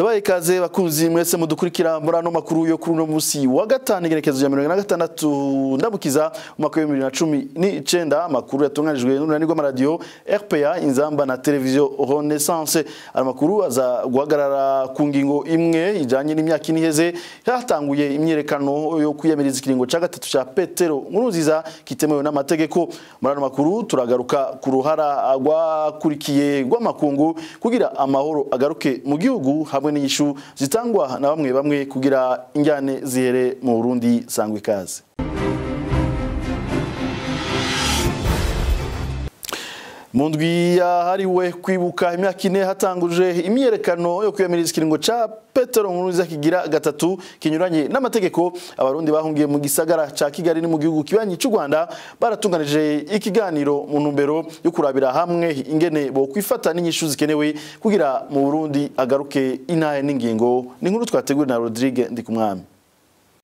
Tabaye ikaze bakunzi mwese mudukurikira muri ano makuru yo kuri uno musi wa gatanu igerekezo ya mirongo na gatandatu ndabukiza umwaka wa bibiri na cumi n'icenda amakuru yatunganijwe n'urunani rw'amaradiyo RPA inzamba na televiziyo Renaissance. Aya makuru aza guhagarara ku ngingo imwe ijanye n'imyaka ine iheze hatanguye imyiyerekano yo kwiyamiriza ikiringo ca gatatu ca Petero Nkurunziza kitemewe n'amategeko. Muri ano makuru turagaruka ku ruhara rwakurikiye rw'amakungu kugira amahoro agaruke mu gihugu hamwe n'inyishu zitangwa na bamwe bamwe kugira injyane zihere mu Burundi sangwa ikaze mu ndwi yahariwe kwibuka imyaka ine hatanguje imyiyerekano yo kwiyamiriza ikiringo ca Petero Nkurunziza kigira gatatu kinyuranye n'amategeko. Abarundi bahungiye mu gisagara ca Kigali ni mu gihugu kibanyi cy'u Rwanda baratunganije ikiganiro mu ntumbero yo kurabira hamwe ingene bo kwifata n'inyishu zikenewe kugira mu Burundi agaruke intahe n'ingingo. Ni nkuru twateguriwe na Rodrigue Ndikumwami.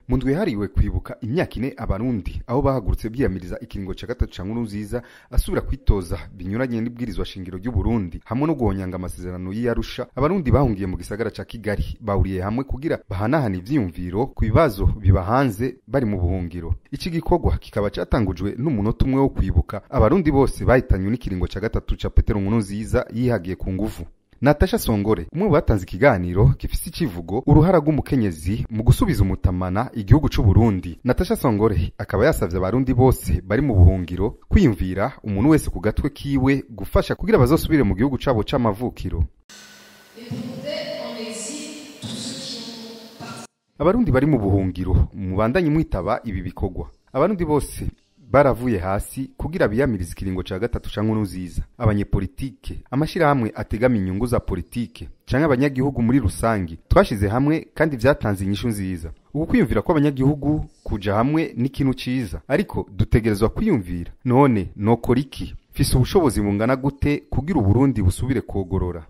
Mu ndwi yahariwe kwibuka imyaka ine abarundi aho bahagurutse biyamiriza ikiringo ca gatatu ca Nkurunziza asubira kwitoza binyuranye n'ibwirizwa shingiro ry'u Burundi hamwe no guhonyanga amasezerano y'Arusha abarundi bahungiye mu gisagara ca Kigali bahuriye hamwe kugira bahanahana ivyiyumviro ku bibazo biba hanze bari mu buhungiro. Iki gikorwa kikaba catangujwe n'umunota umwe wo kwibuka. Abarundi bose bahitanywe n'ikiringo ca gatatu ca Petero Nkurunziza yihagiye ku nguvu. Natasha Songore umwe batanze ikiganiro gifise icivugo uruhara rw'umukenyezi mu gusubiza umutamana igihugu c'u Burundi. Natasha Songore akaba yasavye abarundi bose bari mu buhungiro kwiyumvira umuntu wese ku gatwe kiwe gufasha kugira bazosubire mu gihugu cabo c'amavukiro. Abarundi bari mu buhungiro mubandanye mwitaba ibi bikorwa. Abarundi bose baravuye hasi kugira biyamiriza ikiringo ca gatatu ca Nkurunziza abanyepolitike amashirahamwe ategama inyungu za politike canke abanyagihugu muri rusangi twashize hamwe kandi vyatanze inyishu nziza. Uku kwiyumvira ko abanyagihugu kuja hamwe ni ikintu ciza. Ariko dutegerezwa kwiyumvira. None nokora iki? Mfise ubushobozi bungana gute kugira uburundi busubire kogorora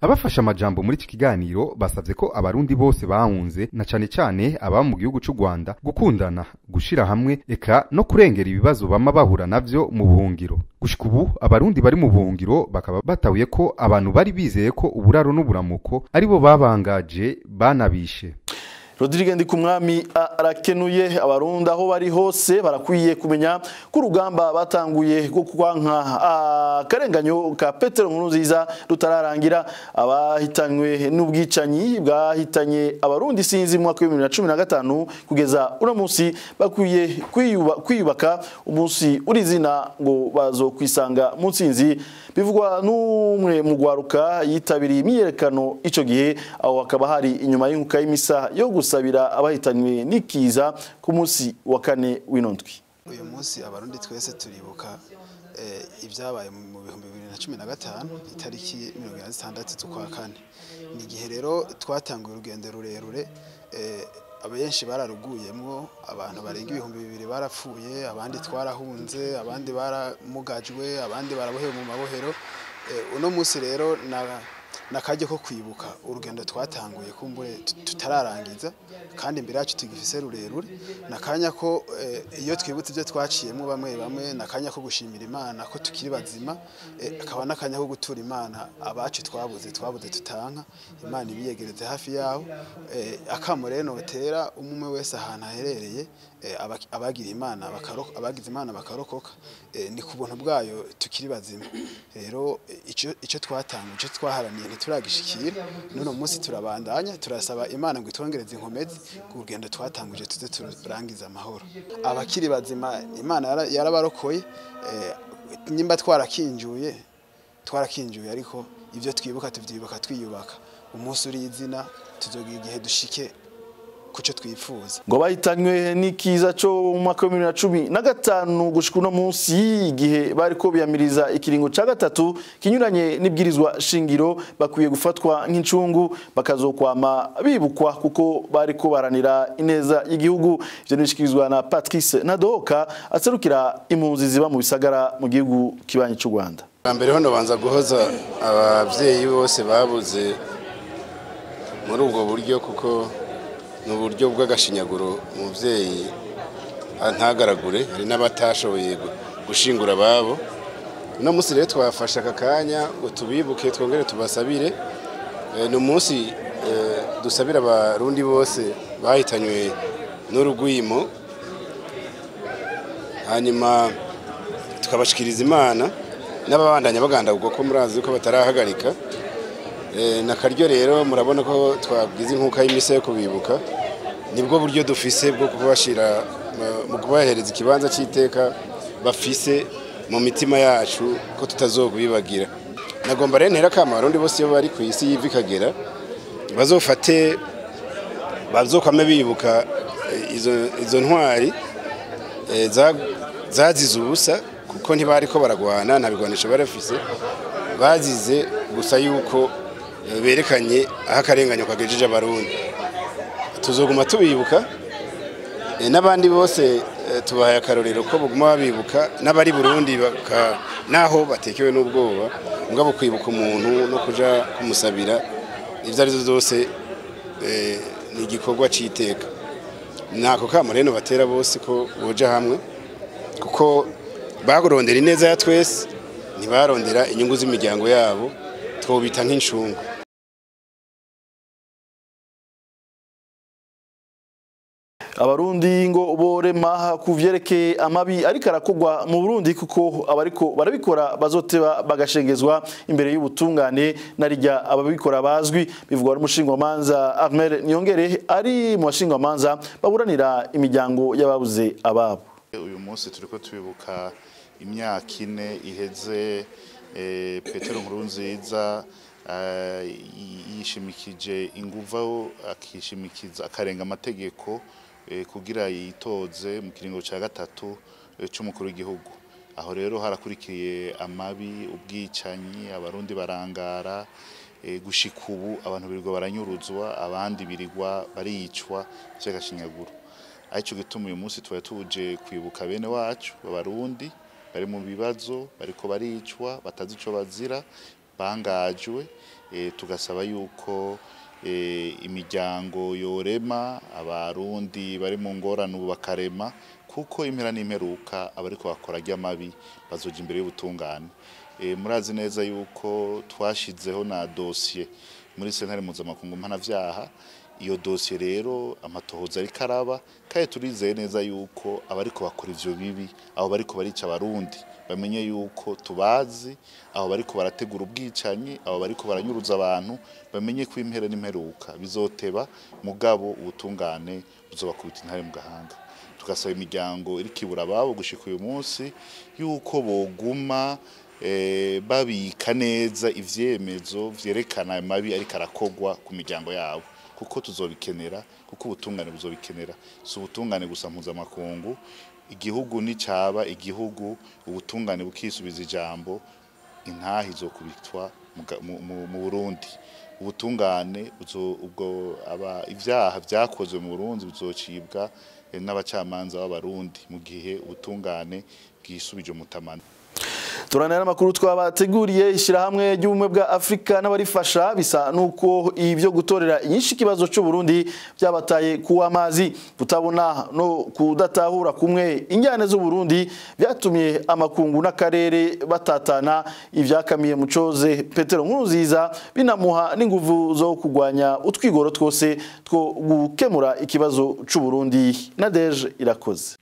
Abafasha amajambo muri iki kiganiro basavye ko abarundi bose bahunze na cane cane aba mu gihugu cy'u Rwanda gukundana gushira hamwe eka no kurengera ibibazo bama bahura navyo mu buhungiro. Gushika ubu abarundi bari mu buhungiro bakaba batahuye ko abantu bari bizeye ko uburaro n'uburamuko aribo babangaje banabishe Rodrigue Ndikumwami arakenuye abarundi aho bari hose barakwiye kumenya ko urugamba batanguye rwo kwanka akarenganyo ka Petero Nkurunziza rutararangira. Abahitanywe n'ubwicanyi bwahitanye abarundi sinzi mu mwaka wa 2015 kugeza uno munsi bakwiye kwiyubaka umunsi urizina ngo bazo kwisanga mu nsinzi bivugwa n'umwe mu gwaruka yitabiriye imyiyerekano ico gihe aho hakaba hari inyuma y'inkuka y'imisa yo gusabira abahitanywe n'ikiza ku munsi wa kane w'inondwi. Uyu munsi abarundi twese turibuka ibyabaye mu bihumbi bibiri na cumi na gatanu itariki mirongo ine na zitandatu z'ukwa kane. Ni igihe rero twatanguye urugendo rurerure abenshi bararuguyemwo abantu barenga ibihumbi bibiri barapfuye abandi twarahunze abandi baramugajwe abandi barabohewe mu mabohero. Uno munsi rero nakajya ko kwibuka. Urugendo twatanguye kumbure tutararangiza kandi imbere yacu tugifise rurerure. Nakanya ko iyo twibutse ibyo twaciyemo bamwe bamwe nakanya ko gushimira imana ko tukiri bazima akaba nakanya ko gutura imana. Abacu twabuze twabuze tutanka. Imana ibiyegereze hafi yaho. Akamo rero umwe wese ahantu aherereye abagira imana abagize imana bakarokoka. Ni ku buntu bwayo tukiri bazima. Rero icyo twatanga icyo twaharaniye ntituragishikira n'uno munsi turabandanya turasaba imana ngo itwongereze inkomezi ku rugendo twatanguje tuze turangiza amahoro. Abakiri bazima imana yarabarokoye nimba twarakinjuye twarakinjuye ariko ibyo twibuka tubyibuka twiyubaka. Umunsi uri izina tuzogira igihe dushike kuco twifuza. Ngo bahitanywe n'ikiza cyo mu mwaka wa 2015 gushika uno munsi igihe bariko biyamiriza ikiringo ca gatatu kinyuranye n'ibwirizwa shingiro bakwiye gufatwa nk'incungu bakazokwama bibukwa kuko bariko baranira ineza y'igihugu. Ivyo nishikirizwa na Patrice Nadoka aserukira impunzi ziba mu bisagara mu gihugu kibanyi cy'u Rwanda. Mbere hono banza guhoza abavyeyi bose babuze muri ubwo buryo kuko ni uburyo bw'agashinyaguro umubyeyi ntagaragure hari n'abatashoboye gushingura ababo. Uno munsi rero twafashe aka kanya ngo tubibuke twongere tubasabire. Ni umunsi dusabira abarundi bose bahitanywe n'urugwimo. Hanyuma tukabashikiriza imana n'ababandanya bagandagurwa ko murazi ko batarahagarika. Na karyo rero murabona ko twabwize inkuka y'imisa yo kubibuka. Nibwo buryo dufise bwo kubashyira mu kubahereza ikibanza cy'iteka bafise mu mitima yacu ko tutazobibagira nagomba rero ntera kama abarundi bose iyo bari ku isi yiva ikagera bazofate bazokame bibuka izo ntwari zazize ubusa kuko ntibari ko baragwana nta bigwanisho bari bafise bazize gusa yuko berekanye aho akarenganyo kagejeje abarundi. Tuzoguma tubibuka n'abandi bose tubahaye akarorero ko baguma babibuka n'abari burundi naho batekewe n'ubwoba mugabo kwibuka umuntu no kuja kumusabira ibyo ari byo byose ni igikorwa cy'iteka ntako kamo batera bose ko boja hamwe kuko bagorondera ineza ya twese ntibarondera inyungu z'imiryango yabo twobita nk'incungu abarundi ngo borema ku vyerekeye amabi ariko arakogwa mu Burundi kuko abariko barabikora bazoteba bagashengezwa imbere y'ubutungane narijya ababikora bazwi bivugwa n'umushingwamanza Armel Niyongere ari mu bashingwamanza baburanira imiryango y'ababuze ababo. Uyu munsi turiko tubibuka imyaka ine iheze Petero Nkurunziza yishimikije inguva akishimikiza akarenga amategeko kugira yitoze mu kiringo cya gatatu cy'umukuru w'igihugu. Aho rero harakurikiye amabi ubwicanyi abarundi barangara gushika ubu abantu birirwa baranyuruzwa abandi birirwa baricwa by'agashinyaguro ari cyo gituma uyu munsi tuba tuje kwibuka bene wacu b'abarundi bari mu bibazo bariko baricwa batazi icyo bazira bangajwe tugasaba yuko imiryango yorema abarundi bari mu ngorane ubu bakarema kuko impera n'imperuka abariko bakora ry'amabi bazoja imbere y'ubutungane. Murazi neza yuko twashizeho na dosiye muri sentare mpuzamakungu mpanavyaha. Iyo dosiye rero amatohoza ariko araba kandi turizeye neza yuko abariko bakora ivyo bibi abo bariko barica abarundi. Bamenye yuko tubazi abo bariko barategura ubwicanyi abo bariko baranyuruza abantu bamenye ko impera n'imperuka. Bizoteba mugabo ubutungane buzobakubita intare mu gahanga. Tugasaba imiryango iri kibura ababo gushika uyu munsi yuko boguma babika neza ivyemezo vyerekana amabi ariko arakogwa ku miryango yabo. Kuko tuzobikenera kuko ubutungane buzobikenera. Si ubutungane gusa mpuzamakungu igihugu nicaba igihugu ubutungane bukisubiza ijambo intaha izokubitwa mu Burundi. Ubutungane ubwo aba ivyaha vyakozwe mu Burundi bizocibwa n'abacamanza b'abarundi mu gihe ubutungane bwisubije umutamana turanera amakuru twabateguriye ishyirahamwe ry'ubumwe bwa afurika n'abarifasha bisa nuko ibyo gutorera inyinshi ikibazo cy'u Burundi byabataye kuwa amazi kutabona no kudatahura kumwe injyane z'u Burundi byatumye amakungu n'akarere batatana. Ibyakamiye mucoze petero nkuruziza binamuha n'inguvu zo kurwanya utwigoro twose two gukemura ikibazo cy'u Burundi nadeje irakoze.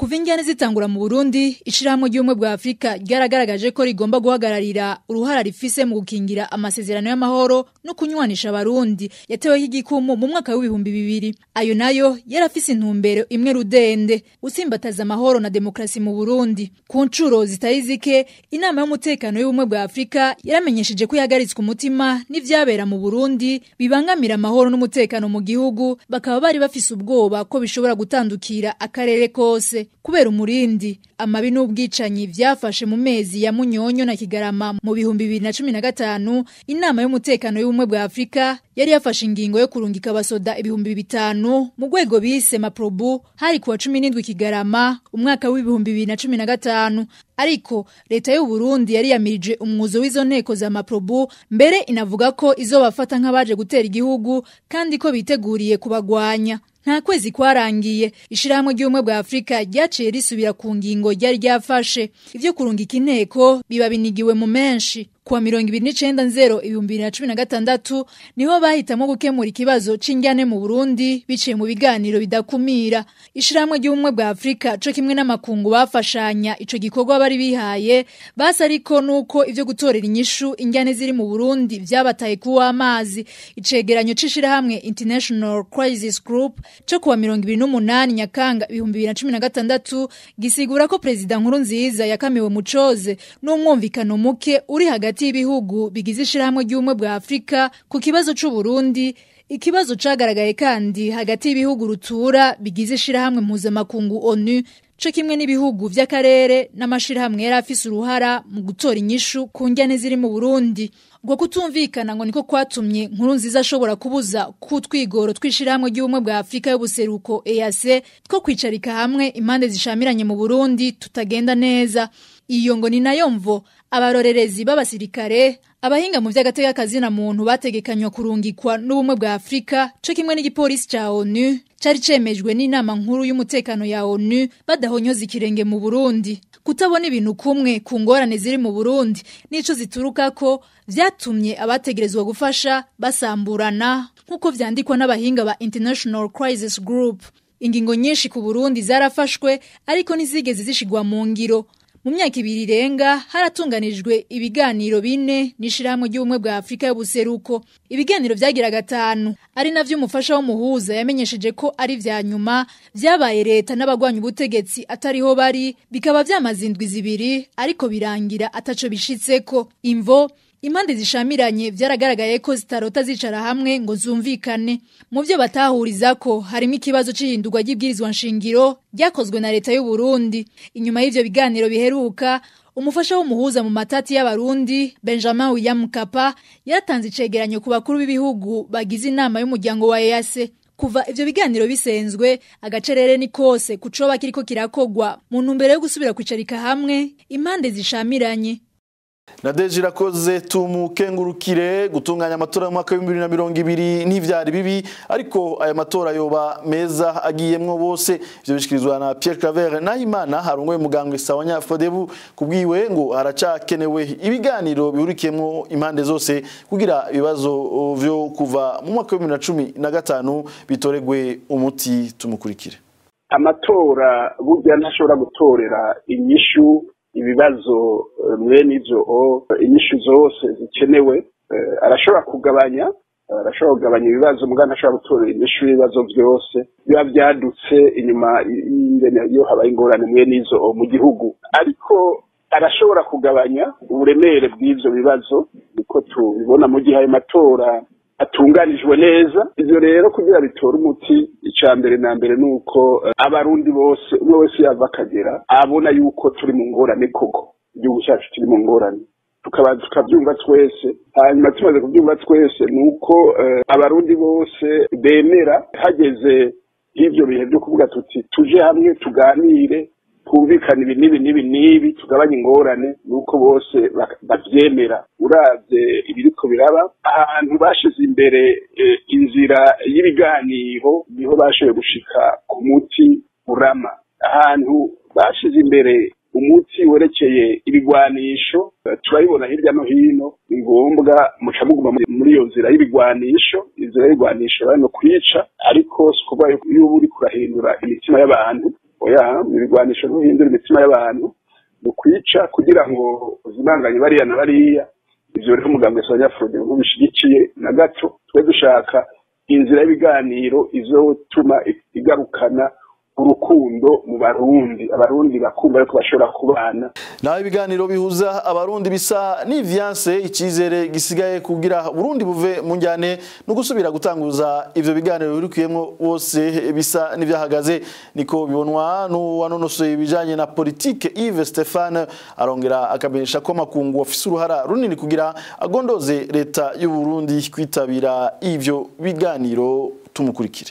Kuva injyane zitangura mu Burundi, ishirahamwe ry'ubumwe bwa Afrika ryaragaragaje ko rigomba guhagararira uruhara rifise mu gukingira amasezerano y'amahoro no kunywanisha abarundi yateweho igikumu mu mwaka w'ibihumbi bibiri. Ayo na yo yarafise intumbero imwe rudende, usimbataza amahoro na demokrasi mu Burundi. Ku ncuro zitari zike, inama y'umutekano y'ubumwe bwa Afrika yaramenyesheje ko ihagaritswe umutima n'ivyabera mu Burundi bibangamira amahoro n'umutekano mu gihugu, bakaba bari bafise ubwoba ko bishobora gutandukira akarere kose. Kubera umurindi. Amabi n'ubwicanyi vyafashe mu mezi ya Munyonyo na Kigarama mu bihumbi bibiri na cumi na gatanu inama y'umutekano y'ubumwe bwa Afrika yari yafashe ingingo yo kurungika abasoda ibihumbi bitanu mu rwego bise Maprobu hari kuwa cumi n'indwi Kigarama umwaka w'ibihumbi bibiri na cumi na gatanu. Ariko leta y'u Burundi yari yamirije umwuzo w'izo nteko za Maprobu mbere inavuga ko izo bafata nk'abaje gutera igihugu kandi ko biteguriye kubagwanya. Nta kwezi kwarangiye. Ishirahamwe ry'ubumwe bwa Afrika ryaciye risubira ku ngingo ryari ryafashe. Ivyo kurungika inteko biba binigiwe mu menshi. Kuwa mirongo ibiri n'icenda nzero ibihumbi bibiri na cumi na gatandatu ni ho bahitamo gukemura ikibazo c'injyane mu Burundi biciye mu biganiro bidakumira. Ishirahamwe ry'ubumwe bwa Afrika co kimwe n'amakungu bafashanya ico gikorwa bari bihaye basi ariko nuko ivyo gutorera inyishu injyane ziri mu Burundi vyabataye kuwa amazi icegeranyo c'ishirahamwe International Crisis Group co kuwa mirongo ibiri n'umunani Nyakanga ibihumbi bibiri na cumi na gatandatu gisigura ko Perezida Nkurunziza yakamiwe mu coze n'umwumvikano muke uri hagati y'ibihugu bigize ishirahamwe ry'ubumwe bwa Afrika ku kibazo c'u Burundi ikibazo cagaragaye kandi hagati y'ibihugu rutura bigize ishirahamwe mpuzamakungu ONU co kimwe n'ibihugu vy'akarere n'amashirahamwe yari afise uruhara mu gutora inyishu ku njyane ziri mu Burundi. Ubwo kutumvikana ngo niko kwatumye nkuru nziza ashobora kubuza ku twigoro tw'ishirahamwe ry'ubumwe bwa Afrika y'ubuseruko EAC two kwicarika hamwe impande zishamiranye mu Burundi tutagenda neza. Iyo ngo ni na yo mvo. Abarorerezi b'abasirikare abahinga mu vy'agateka kazina muntu bategekanywa kurungikwa n'ubumwe bwa Afrika co kimwe n'igipolisi ca ONU cari cemejwe n'inama nkuru y'umutekano ya ONU badahonyoza ikirenge mu Burundi. Kutabona ibintu kumwe ku ngorane ziri mu Burundi nico zituruka ko vyatumye abategerezwa gufasha basamburana nk'uko vyandikwa n'abahinga ba International Crisis Group. Ingingo nyinshi ku Burundi zarafashwe ariko ntizigeze zishigwa mu ngiro. Mu myaka ibiri irenga haratunganijwe ibiganiro bine n'ishirahamwe ry'ubumwe bwa Afrika y'ubuseruko. Ibiganiro vyagira gatanu ari navyo umufasha w'umuhuza yamenyesheje ko ari vya nyuma vyabaye leta n'abagwanya ubutegetsi atariho bari bikaba vyamaze indwi zibiri ariko birangira ataco bishitseko. Imvo impande zishamiranye vyaragaragaye ko zitarota zicara hamwe ngo zumvikane. Mu byo batahuriza ko harimo ikibazo c'ihindurwa ry'ibwirizwa nshingiro ryakozwe na leta y'u Burundi. Inyuma y'ivyo biganiro biheruka umufasha w'umuhuza mu matati y'abarundi Benjamin William Mkapa yaratanze icegeranyo ku bakuru b'ibihugu bagize inama y'umuryango wa EAC kuva ivyo biganiro bisenzwe agacerere ni kose kucoba kiriko kirakogwa. Mu ntumbero yo gusubira kwicarika hamwe impande zishamiranye. Nadeje irakoze tumukengurukire gutunganya amatora mu mwaka w'ibihumbi bibiri na mirongo ibiri bibi ariko aya matora yoba meza agiyemwo bose. Ivyo bishikirizwa na Pierre Claver Nahimana harongoye umuganga sawa nyafodebu kubwiwe ngo haracakenewe ibiganiro bihurikiyemwo impande zose kugira ibibazo vyo kuva mu mwaka w'ibihumbi na cumi na gatanu bitoregwe umuti tumukurikire. Amatora burya ntashobora gutorera inyishu ibibazo mwene ivyo inyishu zose zikenewe arashobora kugabanya arashobora kugabanya ibibazo mbwa ntashobora gutorera inyishu y'ibibazo byose biba byadutse inyuma iyo habaye ingorane mwene izo mu gihugu. Ariko arashobora kugabanya uburemere bw'ivyo bibazo niko tubibona mu gihe ayo matora atunganijwe neza. Ivyo rero kugira bitore umuti ica mbere na mbere nuko abarundi bose umwe wese yava akagera abona yuko turi mu ngorane koko. Igihugu cyacu kiri mu ngorane. Tukabyumva twese. Hanyuma tumaze kubyumva twese nuko abarundi bose bemera hageze ivyo bihe byo kuvuga tuti tuje hamwe tuganire twumvikana ibi n'ibi n'ibi n'ibi tugabanye ingorane nuko bose bavyemera uravye ibiriko biraba. Ahantu bashize imbere inzira y'ibiganiro ni ho bashoboye gushika ku muti urama. Ahantu bashize imbere umuti werekeye ibigwanisho turabibona hirya no hino ni ngombwa muca muguma muri iyo nzira y'ibigwanisho. Inzira y'ibigwanisho barimo kwica ariko si ukuvuga iyo uba uri kurahindura imitima y'abantu. Oya ibigwanisho ntuhindura imitima y'abantu ni ukwica kugira ngo uzimanganye bariya na bariya. Ivyo rero umugambwe wa nyafurode ntubishigikiye na gato twe dushaka inzira y'ibiganiro izotuma igarukana urukundo mu barundi. Abarundi bakumva yuko bashobora kubana. Naho ibiganiro bihuza abarundi bisa n'ivyanse icizere gisigaye kugira Burundi buve mu njyane no gusubira gutanguza ivyo biganiro birukiyemwo bose bisa n'ivyahagaze. Niko bibonwa n'uwanonosoye ibijanye na politike Yves Stéphane arongera akamenyesha ko makungu afise uruhara runini kugira agondoze leta y'u Burundi kwitabira ivyo biganiro tumukurikire.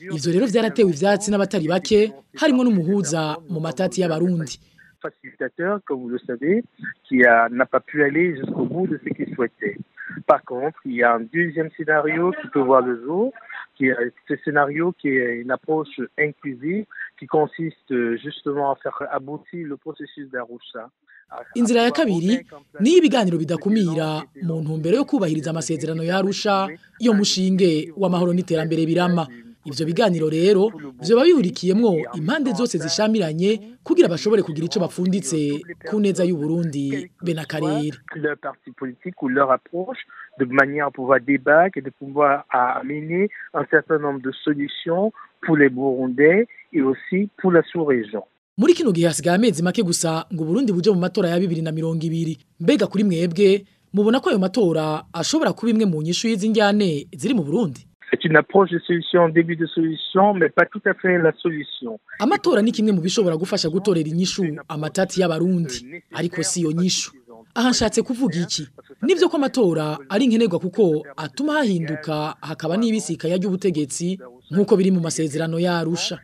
ivyo rero vyaratewe ivyatsi n'abatari bake harimo n'umuhuza mu matati y'abarundi facilitateur, comme vous le savez, qui a- n'a pas pu aller jusqu'au bout de ce qu'il souhaitait. Par contre, il y a un deuxième scénario qui peut voir le jour, qui est ce scénario qui est une approche inclusive, qui consiste euh, justement à faire aboutir le processus d'Arusha. inzira ya pouvoir kabiri remettre en place ni ibiganiro bidakumira mu ntumbero yo kubahiriza amasezerano ya Arusha yo mushinge w'amahoro n'iterambere birama ivyo biganiro rero vyoba bihurikiyemwo impande zose zishamiranye kugira bashobore kugira ico bapfunditse ku neza y'u Burundi be n'akarere leur parti politique ou leur approche de manière à pouvoir débattre et de pouvoir amener un certain nombre de solutions pour les Burundais et aussi pour la sous-région? muri kino gihe hasigaye amezi make gusa ngo Burundi buje mu matora ya bibiri na mirongo ibiri. Mbega kuri mwebwe mubona ko ayo matora ashobora kuba imwe mu nyishu ziri mu Burundi? C'est une approche de solution, début de solution, mais pas tout à fait la solution. amatora ni kimwe mu bishobora gufasha gutorera inyishu amatati y'abarundi ariko si yo nyishu. aha nshatse kuvuga iki? Nivyo ko amatora ari nkenerwa kuko atuma hahinduka hakaba n'ibisikanya ry'ubutegetsi nk'uko biri mu masezerano yarusha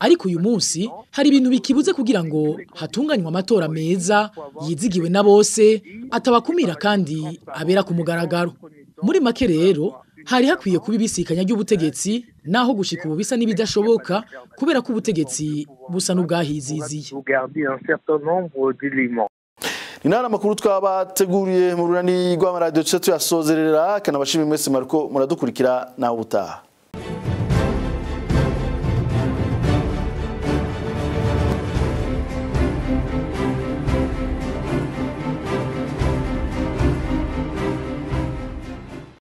ariko uyu munsi hari ibintu bikibuze kugira ngo hatunganywe amatora meza yizigiwe na bose atabakumira kandi abera ku mugaragaro. muri make rero hari hakwiye kuba ibisikanya ry'ubutegetsi naho gushika ubu bisa n'ibidashoboka kubera ko ubutegetsi busa n'ubwahiziziye. Nari amakuru twabateguriye mu runani rw'amaradiyo duce tuyasozerera. Kanabashimira mwese mariko muradukurikira. Nawe ubutaha.